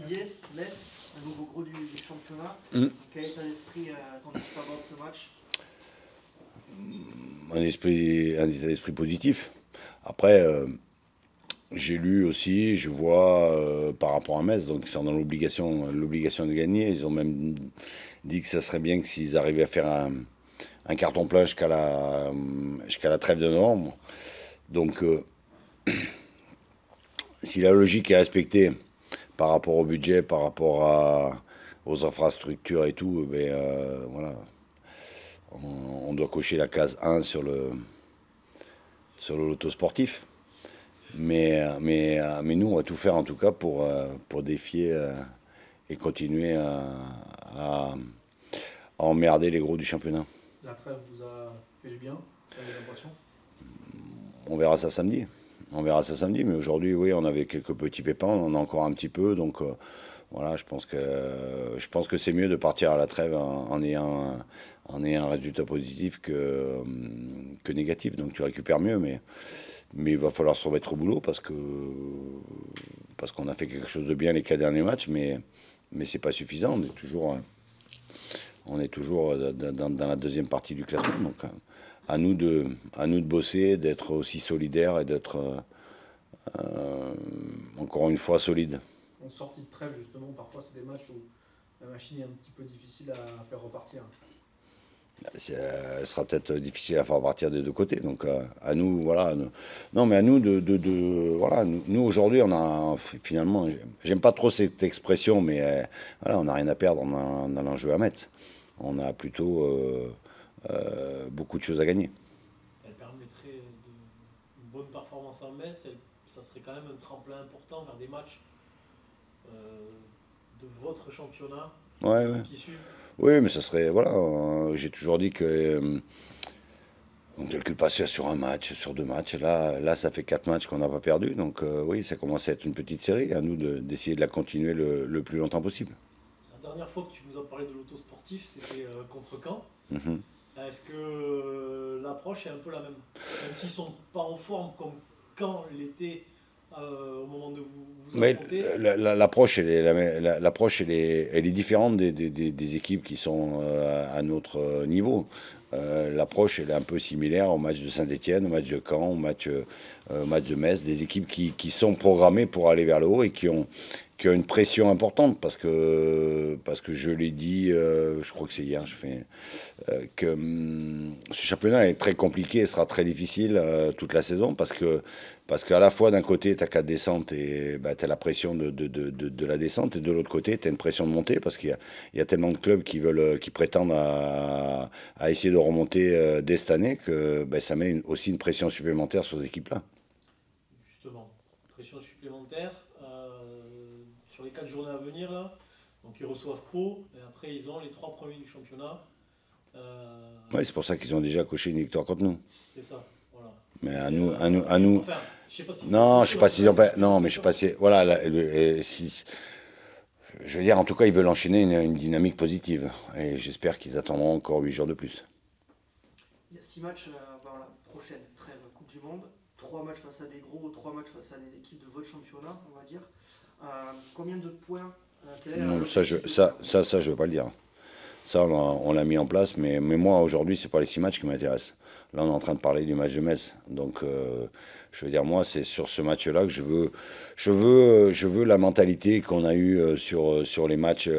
Didier, Metz, un nouveau gros du, championnat. Mm. Quel est ton esprit, euh, ton équipe avant ce match? Un esprit, un état d'esprit positif. Après, euh, j'ai lu aussi, je vois euh, par rapport à Metz, donc ils sont dans l'obligation, l'obligation de gagner. Ils ont même dit que ça serait bien que s'ils arrivaient à faire un, un carton plein jusqu'à la, jusqu'à la trêve de novembre. Donc, euh, si la logique est respectée par rapport au budget, par rapport à, aux infrastructures et tout, ben, euh, voilà, on, doit cocher la case 1 sur le, sur le loto sportif. Mais, mais, mais nous, on va tout faire en tout cas pour, euh, pour défier et continuer à, à emmerder les gros du championnat. La trêve vous a fait du bien On verra ça samedi. On verra ça samedi, mais aujourd'hui, oui, on avait quelques petits pépins, on en a encore un petit peu, donc euh, voilà, je pense que c'est mieux de partir à la trêve en, ayant, un résultat positif que, que négatif, donc tu récupères mieux, mais il va falloir se remettre au boulot parce que parce qu'on a fait quelque chose de bien les quatre derniers matchs, mais mais c'est pas suffisant. On est toujours euh, dans, la deuxième partie du classement. Euh, à nous de, à nous de bosser, d'être aussi solidaires et d'être euh, encore une fois solide. En sortie de trêve, justement, parfois c'est des matchs où la machine est un petit peu difficile à faire repartir. Elle sera peut-être difficile à faire repartir des deux côtés. Donc à, nous, voilà. non, mais à nous de, de, voilà. Nous, aujourd'hui, on a finalement, j'aime pas trop cette expression, mais voilà, on n'a rien à perdre dans, dans l'enjeu à mettre on a plutôt euh, euh, beaucoup de choses à gagner. Elle permettrait une bonne performance en Metz, ça serait quand même un tremplin important vers des matchs euh, de votre championnat qui suivent. Oui, mais ça serait. Voilà, j'ai toujours dit que. on ne calcule sur un match, sur deux matchs. Là, là ça fait quatre matchs qu'on n'a pas perdu. Donc, oui, ça commence à être une petite série. À nous d'essayer de, la continuer le, plus longtemps possible. La dernière fois que tu nous as parlé de l'autosport, c'était euh, contre Caen. Mhm. Est-ce que euh, l'approche est un peu la même? Même s'ils sont pas en forme comme quand l'été euh, au moment de vous, vous Mais l'approche, elle est, l'approche, elle est, elle est différente des, des, des, équipes qui sont à notre niveau. l'approche, elle est un peu similaire au match de Saint-Etienne, au match de Caen, au match, match de Metz, des équipes qui, qui, sont programmées pour aller vers le haut et qui ont, qui a une pression importante parce que, parce que je l'ai dit, euh, je crois que c'est hier, je fais, euh, que hum, ce championnat est très compliqué et sera très difficile euh, toute la saison parce que parce qu'à la fois d'un côté tu as quatre descentes et bah, tu as la pression de, de, de, de, la descente et de l'autre côté tu as une pression de montée parce qu'il y, y, a tellement de clubs qui, veulent, qui prétendent à, à essayer de remonter dès cette année que bah, ça met aussi une pression supplémentaire sur ces équipes-là. Justement, pression supplémentaire sur les quatre journées à venir. Là. Donc ils reçoivent Pau, et après ils ont les trois premiers du championnat. Euh... Oui, c'est pour ça qu'ils ont déjà coché une victoire contre nous. C'est ça, voilà. Mais à nous, à nous, à nous. Enfin, je sais pas si non, je sais pas s'ils ont pas. Non, mais je sais pas si. Voilà, si, je veux dire, en tout cas, ils veulent enchaîner une, une dynamique positive. Et j'espère qu'ils attendront encore huit jours de plus. Il y a six matchs avant la prochaine trêve Coupe du Monde. Trois matchs face à des gros, trois matchs face à des équipes de votre championnat, on va dire. Euh, combien de points euh, non, ça, je, ça, ça, ça, je ne veux pas le dire. Ça, on l'a mis en place, mais, mais moi, aujourd'hui, ce n'est pas les six matchs qui m'intéressent. Là, on est en train de parler du match de Metz. Donc, euh, je veux dire, moi, c'est sur ce match-là que je veux, je veux, je veux la mentalité qu'on a eue sur, sur, les matchs,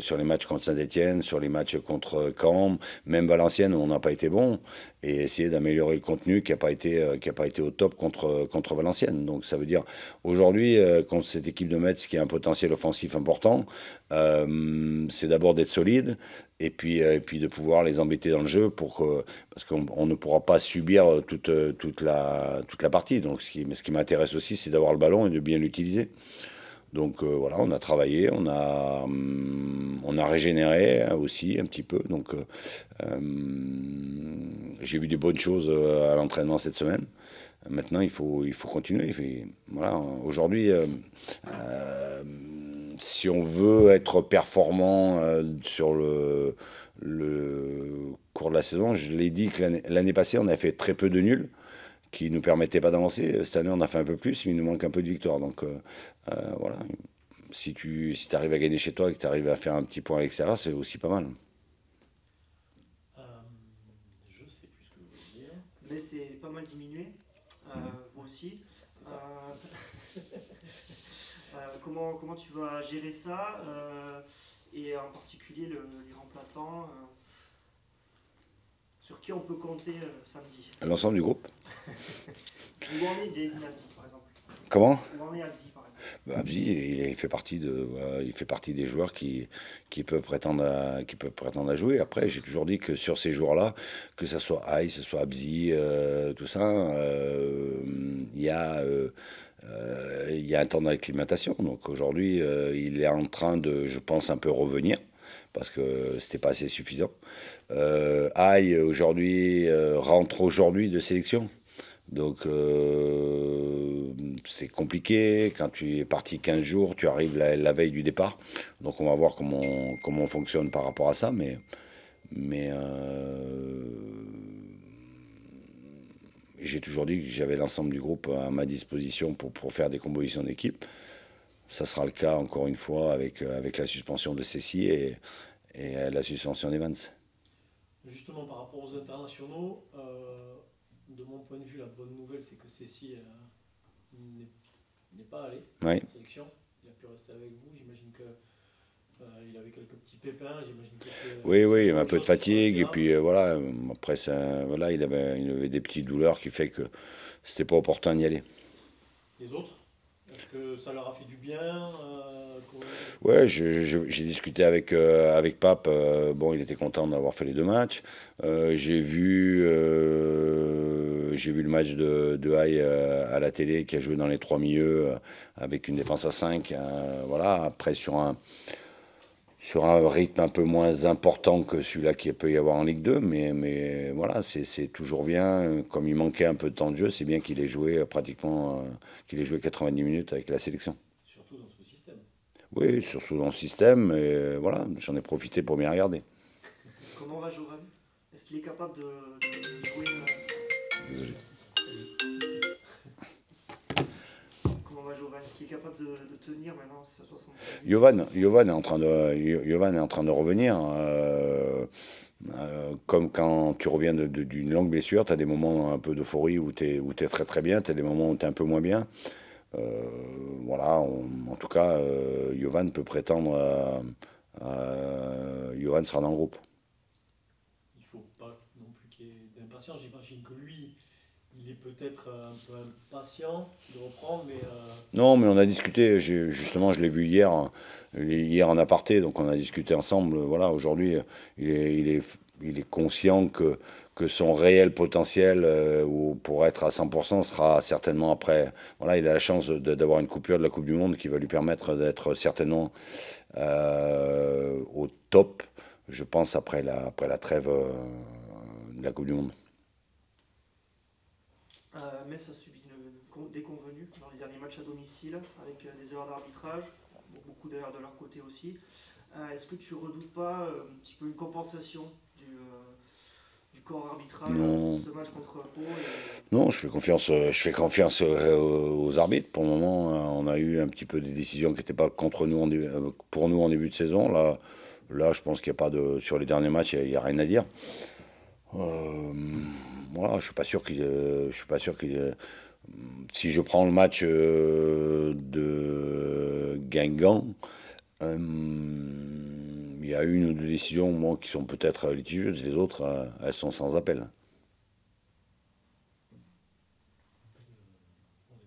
sur les matchs contre Saint-Etienne, sur les matchs contre Caen, même Valenciennes où on n'a pas été bon, et essayer d'améliorer le contenu qui n'a pas, été, a pas été au top contre, contre Valenciennes. Donc, ça veut dire, aujourd'hui, contre cette équipe de Metz qui a un potentiel offensif important, c'est d'abord d'être solide, et puis, et puis de pouvoir les embêter dans le jeu pour parce qu'on ne pourra pas subir euh, toute, euh, toute, la, toute la partie. Donc, ce qui, ce qui m'intéresse aussi, c'est d'avoir le ballon et de bien l'utiliser. Donc euh, voilà, on a travaillé, on a, hum, on a régénéré aussi un petit peu. Donc j'ai vu des bonnes choses à l'entraînement cette semaine. Maintenant, il faut, continuer. voilà, aujourd'hui, si on veut être performant sur le, cours de la saison, je l'ai dit que l'année passée, on a fait très peu de nuls qui nous permettaient pas d'avancer. Cette année, on a fait un peu plus, mais il nous manque un peu de victoire. Donc euh, euh, voilà, si tu si arrives à gagner chez toi et que tu arrives à faire un petit point à l'extérieur, c'est aussi pas mal. Euh, je sais plus ce que vous voulez dire. Mais c'est pas mal diminué, euh, vous aussi. C'est ça. Euh, euh, comment, comment tu vas gérer ça euh, et en particulier le- les remplaçants euh, sur qui on peut compter euh, samedi? L'ensemble du groupe. Où en est Abdi par exemple? Comment? Où en est Abdi par exemple Abdi, il, fait partie de, voilà, il fait partie des joueurs qui, qui peuvent prétendre à, qui prétendre à jouer. Après, j'ai toujours dit que sur ces joueurs-là, que ce soit Aïe, ce soit Abzi, euh, tout ça, euh, il y a, euh, euh, il y a un temps d'acclimatation. Donc aujourd'hui, euh, il est en train de, je pense, un peu revenir parce que c'était pas assez suffisant. Euh, Aïe aujourd'hui euh, rentre aujourd'hui de sélection. Donc euh, c'est compliqué. Quand tu es parti 15 jours, tu arrives la, veille du départ. Donc on va voir comment, on- comment on fonctionne par rapport à ça. Mais, mais euh, j'ai toujours dit que j'avais l'ensemble du groupe à ma disposition pour, pour faire des compositions d'équipe. Ça sera le cas encore une fois avec, avec la suspension de Cécile et, et euh, la suspension d'Evans. Justement, par rapport aux internationaux, euh, de mon point de vue, la bonne nouvelle, c'est que Cécile n'est n'est pas allé Oui. en sélection. Il a pu rester avec vous. J'imagine que euh, il avait quelques petits pépins. J'imagine que Oui, oui, il y avait un peu de fatigue, et puis euh, voilà, après, ça, voilà, il, avait, il avait des petites douleurs qui fait que c'était pas opportun d'y aller. Les autres Est-ce que ça leur a fait du bien euh, Ouais, j'ai discuté avec, euh, avec Pape, euh, bon, il était content d'avoir fait les deux matchs. J'ai vu, j'ai vu le match de, de Haï euh, à la télé qui a joué dans les trois milieux euh, avec une défense à 5. voilà, après sur un, sur un rythme un peu moins important que celui-là qu'il peut y avoir en Ligue 2, mais, mais voilà, c'est toujours bien. Comme il manquait un peu de temps de jeu, c'est bien qu'il ait joué euh, pratiquement, euh, qu'il ait joué 90 minutes avec la sélection. Surtout dans ce système. Oui, surtout dans le système, et euh, voilà, j'en ai profité pour bien regarder. Comment va Jovan? Est-ce qu'il est capable de, jouer euh, Désolé. Comment va Jovan? Est-ce qu'il est capable de, de tenir maintenant sa 60 Jovan, Jovan est en train de, Jovan est en train de revenir. euh, euh, comme quand tu reviens d'une longue blessure, tu as des moments un peu d'euphorie où tu es, très très bien, tu as des moments où tu es un peu moins bien. Euh, voilà, on- en tout cas, Jovan peut prétendre à, à- Jovan sera dans le groupe. Il faut pas non plus qu'il y J'imagine que lui, il est peut-être un peu impatient de reprendre, mais euh, Non, mais on a discuté, justement, je l'ai vu hier, hein, hier en aparté, donc on a discuté ensemble. Voilà, aujourd'hui, il est, conscient que, que son réel potentiel euh, ou pour être à 100% sera certainement après. Voilà, il a la chance d'avoir une coupure de la Coupe du Monde qui va lui permettre d'être certainement euh, au top, je pense, après la, après la trêve euh, de la Coupe du Monde. Euh, Metz a subi une con- déconvenue dans les derniers matchs à domicile avec euh, des erreurs d'arbitrage, beaucoup d'erreurs de leur côté aussi. Euh, Est-ce que tu redoutes pas euh, un petit peu une compensation du, du corps arbitral Non. ce match contre Pau et- Non, je fais confiance, je fais confiance aux arbitres. Pour le moment, on a eu un petit peu des décisions qui n'étaient pas contre nous en pour nous en début de saison. Là, là, je pense qu'il n'y a pas de sur les derniers matchs, il n'y a, rien à dire. Euh, voilà, je suis pas sûr qu'il, euh, je suis pas sûr qu'il. euh, si je prends le match euh, de Guingamp, il y a une ou deux décisions moi, qui sont peut-être litigieuses. Les autres, elles sont sans appel.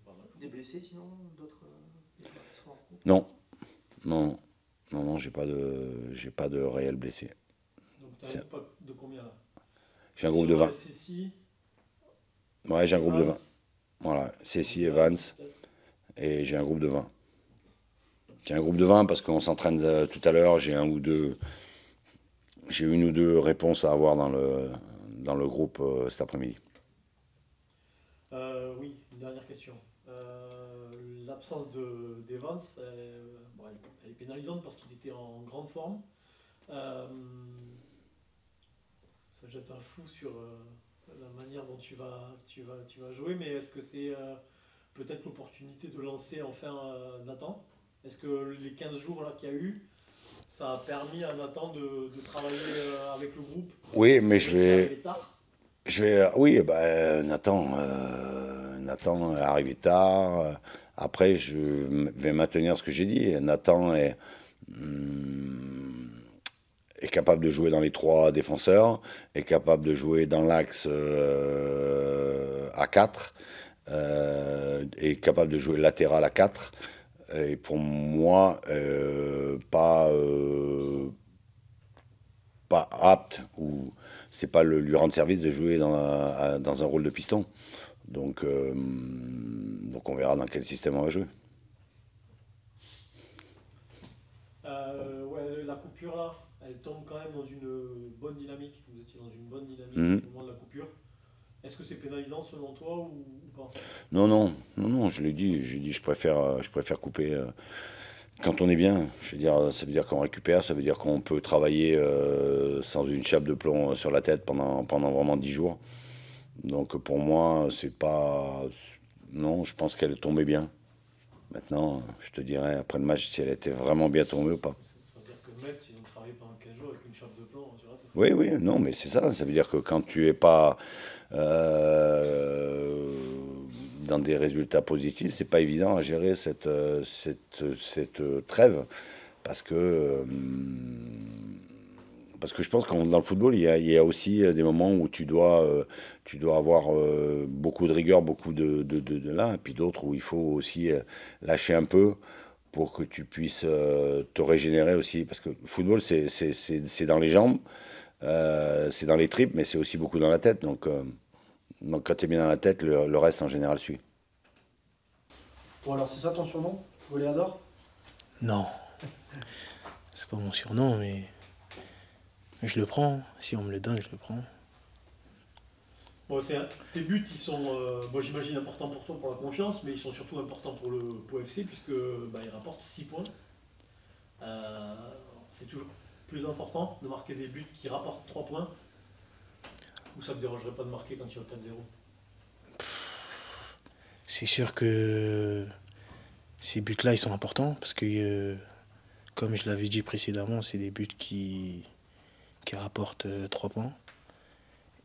pas des blessés sinon d'autres Non, non, non, non, j'ai pas de, j'ai pas de réel blessé. Donc, tu as C'est- un groupe de combien là? J'ai un groupe de 20. Cécile, Ouais, j'ai un groupe de 20. Vance, Voilà, Cécile et Vance, et j'ai un groupe de 20. J'ai un groupe de 20 parce qu'on s'entraîne euh, tout à l'heure. J'ai un ou deux, j'ai une ou deux réponses à avoir dans le, dans le groupe euh, cet après-midi. Euh, oui, une dernière question. L'absence de- d'Evans, bon, elle, elle est pénalisante parce qu'il était en grande forme. Un flou sur euh, la manière dont tu vas, tu vas, tu vas jouer, mais est-ce que c'est euh, peut-être l'opportunité de lancer enfin euh, Nathan? Est-ce que les 15 jours là qu'il y a eu, ça a permis à Nathan de, travailler avec le groupe? Oui, mais je vais. Je vais. Oui, ben, Nathan, euh, Nathan est arrivé tard. Après, je vais maintenir ce que j'ai dit. Nathan est. Hmm, est capable de jouer dans les trois défenseurs, est capable de jouer dans l'axe euh, à 4, euh, est capable de jouer latéral à 4. Et pour moi, euh, pas, pas apte, ou c'est pas le, lui rendre service de jouer dans dans un rôle de piston. Donc, donc on verra dans quel système on va jouer. la coupure là elle tombe quand même dans une bonne dynamique. Vous étiez dans une bonne dynamique mhm. au moment de la coupure. Est-ce que c'est pénalisant selon toi ou, pas? Non, non, non, non, je l'ai dit, j'ai dit je préfère, euh, je préfère couper euh, quand on est bien. Je veux dire, ça veut dire qu'on récupère, ça veut dire qu'on peut travailler euh, sans une chape de plomb sur la tête pendant, pendant vraiment 10 jours. Donc pour moi, c'est pas. Non, je pense qu'elle est tombée bien. Maintenant, je te dirais après le match si elle était vraiment bien tombée ou pas. Ça veut dire que le oui, oui, non, mais c'est ça. Ça veut dire que quand tu n'es pas euh, dans des résultats positifs, c'est pas évident à gérer cette, cette, cette trêve. Parce que, parce que je pense que dans le football, il y, a, aussi des moments où tu dois, tu dois avoir beaucoup de rigueur, beaucoup de, de, de, de là, et puis d'autres où il faut aussi lâcher un peu pour que tu puisses euh, te régénérer aussi. Parce que le football, c'est dans les jambes, euh, c'est dans les tripes, mais c'est aussi beaucoup dans la tête. Donc, euh, donc quand tu es bien dans la tête, le, reste en général suit. Bon, alors c'est ça ton surnom? Voléador Non. c'est pas mon surnom, mais je le prends. Si on me le donne, je le prends. Bon, tes buts, ils sont, euh, j'imagine, importants pour toi, pour la confiance, mais ils sont surtout importants pour le pour FC, puisque bah, ils rapportent 6 points. Euh, c'est toujours plus important de marquer des buts qui rapportent 3 points, ou ça ne te dérangerait pas de marquer quand tu as 4-0 C'est sûr que ces buts-là, ils sont importants, parce que, euh, comme je l'avais dit précédemment, c'est des buts qui, qui rapportent 3 points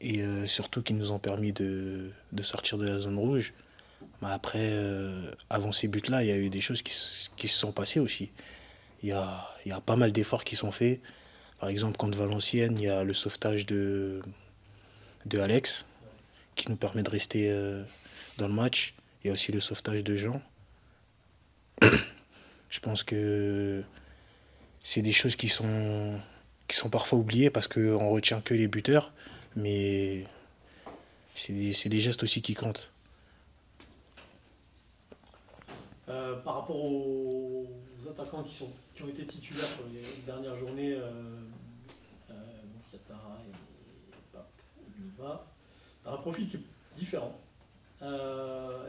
et euh, surtout qui nous ont permis de, sortir de la zone rouge. Mais après, euh, avant ces buts-là, il y a eu des choses qui, se sont passées aussi. Il y a, y a pas mal d'efforts qui sont faits. Par exemple, contre Valenciennes, il y a le sauvetage de, de Alex qui nous permet de rester euh, dans le match. Il y a aussi le sauvetage de Jean. Je pense que c'est des choses qui sont, qui sont parfois oubliées parce qu'on retient que les buteurs mais c'est des, gestes aussi qui comptent. Euh, par rapport aux, attaquants qui, sont, qui ont été titulaires pour les dernières journées, euh, euh, tu as un profil qui est différent.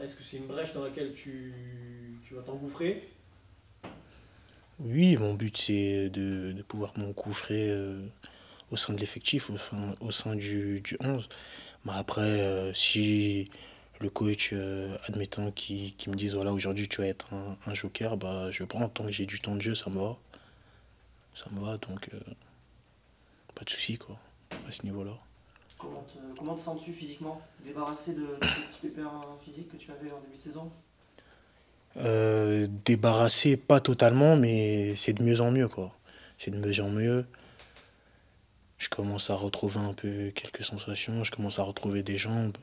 Est-ce que c'est une brèche dans laquelle tu, tu vas t'engouffrer? Oui, mon but c'est de, de pouvoir m'engouffrer au sein de l'effectif, au, sein du, du 11. Mais après, euh, si le coach, euh, admettant, qui, me dise voilà, aujourd'hui tu vas être un, joker, bah, je prends. Tant que j'ai du temps de jeu, ça me va. Ça me va, donc euh, pas de souci quoi, à ce niveau-là. Comment te, comment te sens-tu physiquement? Débarrassé de, de petits pépins physiques que tu avais en début de saison? Débarrassé, pas totalement, mais c'est de mieux en mieux quoi. C'est de mieux en mieux je commence à retrouver un peu quelques sensations, je commence à retrouver des jambes.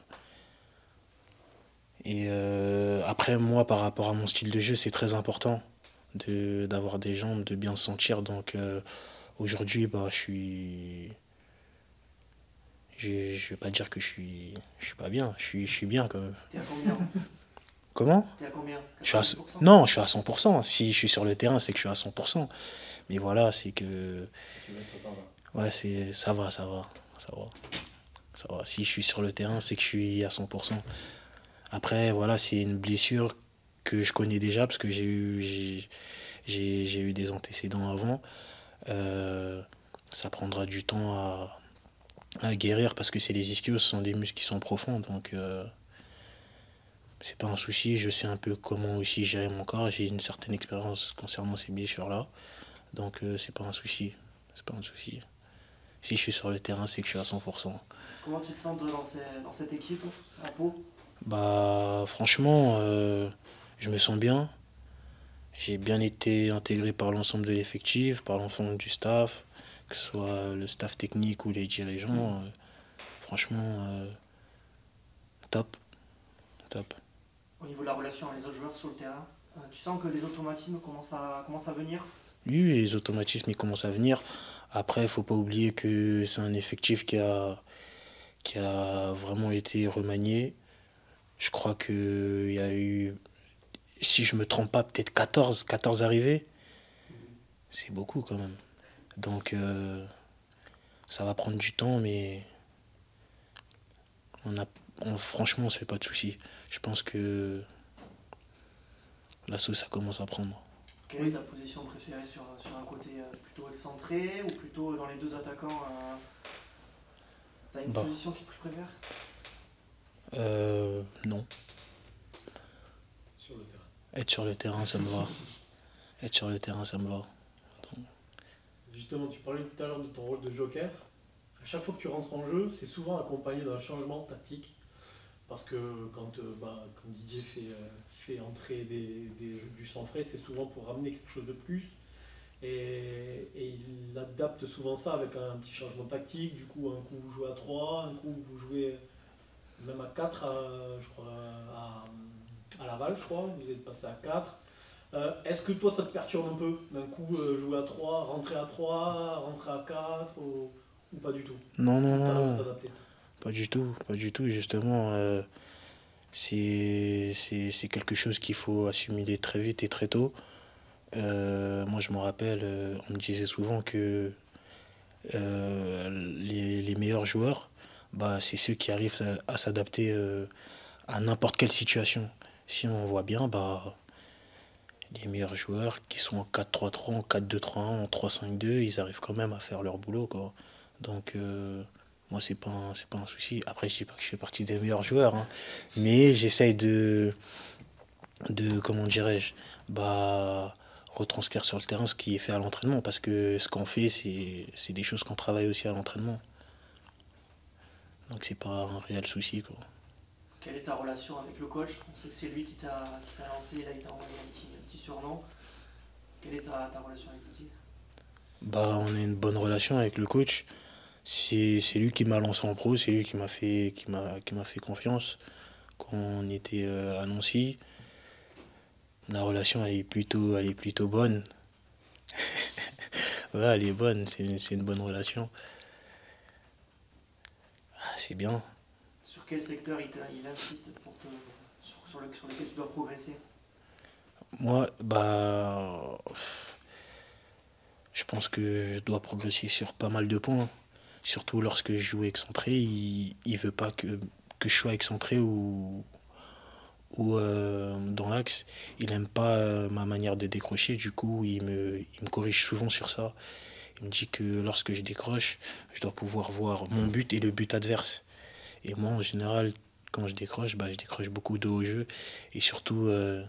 Et euh, après, moi, par rapport à mon style de jeu, c'est très important d'avoir des jambes, de bien se sentir. Donc euh, aujourd'hui, bah, je suis. Je, ne vais pas dire que je suis, je suis pas bien, je suis, je suis bien quand même. T'es à combien? Comment? T'es à combien? Je suis Non, je suis à 100%. Si je suis sur le terrain, c'est que je suis à 100%. Mais voilà, c'est que. Ouais, c'est ça va, ça va, ça va. Ça va. Si je suis sur le terrain, c'est que je suis à 100%. Après, voilà, c'est une blessure que je connais déjà parce que j'ai eu, j'ai, eu des antécédents avant. Euh, ça prendra du temps à, à guérir parce que c'est les ischios, ce sont des muscles qui sont profonds. Donc, euh, c'est pas un souci. Je sais un peu comment aussi gérer mon corps. J'ai une certaine expérience concernant ces blessures-là. Donc euh, c'est pas un souci. C'est pas un souci. Si je suis sur le terrain, c'est que je suis à 100%. Comment tu te sens dans, dans cette équipe à Pau? Bah franchement, euh, je me sens bien. J'ai bien été intégré par l'ensemble de l'effectif, par l'ensemble du staff, que ce soit le staff technique ou les dirigeants. Euh, franchement, top. Top. Au niveau de la relation avec les autres joueurs sur le terrain, tu sens que des automatismes commencent à, commencent à venir? Oui, les automatismes ils commencent à venir. Après, il faut pas oublier que c'est un effectif qui a, qui a vraiment été remanié. Je crois qu'il y a eu, si je me trompe pas, peut-être 14, 14 arrivées. C'est beaucoup quand même. Donc, euh, ça va prendre du temps, mais on a, franchement, on se fait pas de soucis. Je pense que la sauce, ça commence à prendre. Quelle est ta position préférée sur, sur un côté euh, plutôt excentré ou plutôt dans les deux attaquants euh, T'as une position qui tu préfères euh, Non. Sur le terrain. Être sur le terrain, ça me va. Être sur le terrain, ça me va. Justement, tu parlais tout à l'heure de ton rôle de joker. À chaque fois que tu rentres en jeu, c'est souvent accompagné d'un changement tactique. Parce que quand, bah, Didier fait, fait entrer des, du sang frais, c'est souvent pour ramener quelque chose de plus. Et, il adapte souvent ça avec un petit changement tactique. Du coup, un coup vous jouez à 3, un coup vous jouez même à 4, je crois, à, Laval, je crois, vous êtes passé à 4. Euh, est-ce que toi ça te perturbe un peu d'un coup euh, jouer à 3, rentrer à 3, rentrer à 4 ou, pas du tout? Non, non, non. Pas du tout, pas du tout, justement. Euh, c'est quelque chose qu'il faut assimiler très vite et très tôt. Euh, moi, je me rappelle, euh, on me disait souvent que les, meilleurs joueurs, bah, c'est ceux qui arrivent à, s'adapter à n'importe quelle situation. Si on voit bien, bah, les meilleurs joueurs qui sont en 4-3-3, en 4-2-3-1, en 3-5-2, ils arrivent quand même à faire leur boulot. Donc, moi, c'est pas, c'est pas un souci. Après, je dis pas que je fais partie des meilleurs joueurs, hein. mais j'essaye de, de, comment dirais-je, bah, retranscrire sur le terrain ce qui est fait à l'entraînement, parce que ce qu'on fait, c'est, des choses qu'on travaille aussi à l'entraînement. Donc, c'est pas un réel souci, quoi. Quelle est ta relation avec le coach? On sait que c'est lui qui t'a, lancé, là, il t'a envoyé un petit, petit surnom. Quelle est ta, ta relation avec Titi bah, On a une bonne relation avec le coach c'est lui qui m'a lancé en pro, c'est lui qui m'a fait, qui qui m'a fait confiance quand on était euh, à Nancy. La relation elle est plutôt, elle est plutôt bonne. ouais, elle est bonne, c'est une, une bonne relation. Ah, c'est bien. Sur quel secteur il, il insiste pour sur, sur, le, sur lequel tu dois progresser? Moi, bah. Je pense que je dois progresser sur pas mal de points. Surtout lorsque je joue excentré, il ne veut pas que, que je sois excentré ou, ou euh, dans l'axe. Il n'aime pas euh, ma manière de décrocher, du coup il me, il me corrige souvent sur ça. Il me dit que lorsque je décroche, je dois pouvoir voir mon but et le but adverse. Et moi en général, quand je décroche, bah, je décroche beaucoup de haut jeu. Et surtout, euh,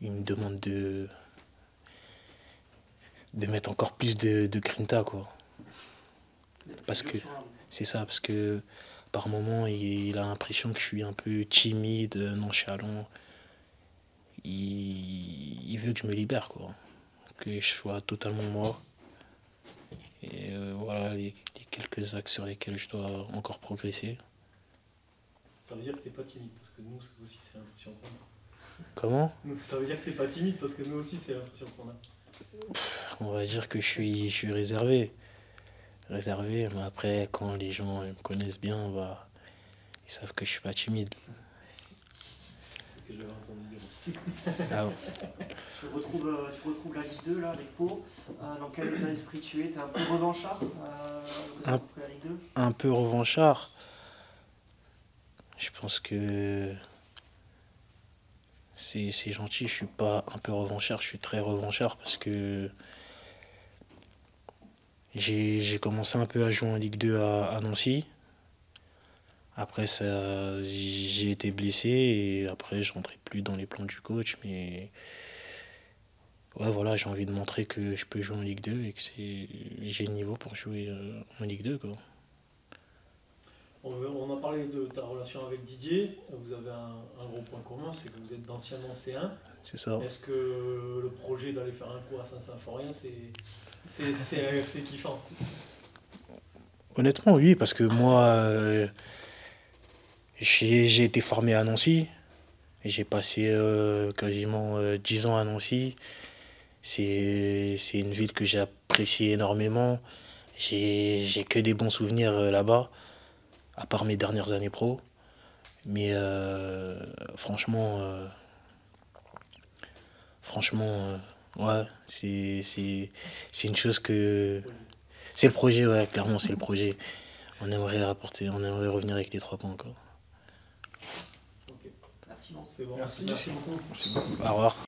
il me demande de, de mettre encore plus de, de. Quoi. Parce que c'est ça, parce que par moment, il, a l'impression que je suis un peu timide, nonchalant. Il, il, veut que je me libère, quoi. Que je sois totalement moi. Et euh, voilà les, quelques axes sur lesquels je dois encore progresser. Ça veut dire que t'es pas timide, parce que nous aussi c'est l'impression qu'on a. Comment? Ça veut dire que t'es pas timide, parce que nous aussi c'est l'impression qu'on a. On va dire que je suis, je suis réservé réservé, mais après, quand les gens me connaissent bien, bah, ils savent que je suis pas timide. C'est ce que j'avais entendu dire ah tu, retrouves, euh, tu retrouves la Ligue 2 là, avec Pau. Euh, dans quel état d'esprit tu es? Tu es un peu revanchard euh, un, la Ligue 2 un peu revanchard. Je pense que c'est gentil, je suis pas un peu revanchard, je suis très revanchard parce que j'ai commencé un peu à jouer en Ligue 2 à, Nancy. Après, ça, j'ai été blessé et après, je rentrais plus dans les plans du coach. Mais ouais, voilà, j'ai envie de montrer que je peux jouer en Ligue 2 et que j'ai le niveau pour jouer euh, en Ligue 2. Quoi. On a parlé de ta relation avec Didier. Vous avez un, gros point commun, c'est que vous êtes d'anciennement C1. C'est ça. Est-ce que le projet d'aller faire un coup à Saint-Symphorien, c'est kiffant Honnêtement, oui, parce que moi, euh, j'ai été formé à Nancy. J'ai passé euh, quasiment 10 euh, ans à Nancy. C'est une ville que j'ai appréciée énormément. J'ai que des bons souvenirs là-bas à part mes dernières années pro. Mais franchement, franchement, ouais, c'est une chose que. C'est le projet, ouais, clairement, c'est le projet. On aimerait rapporter, on aimerait revenir avec les trois points encore. Merci, Merci, merci beaucoup. Au revoir.